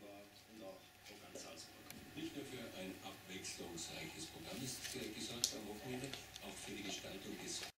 Baumgart und auch Programm Salzburg. Nicht nur für ein abwechslungsreiches Programm ist gesagt gesorgt am Wochenende, auch für die Gestaltung des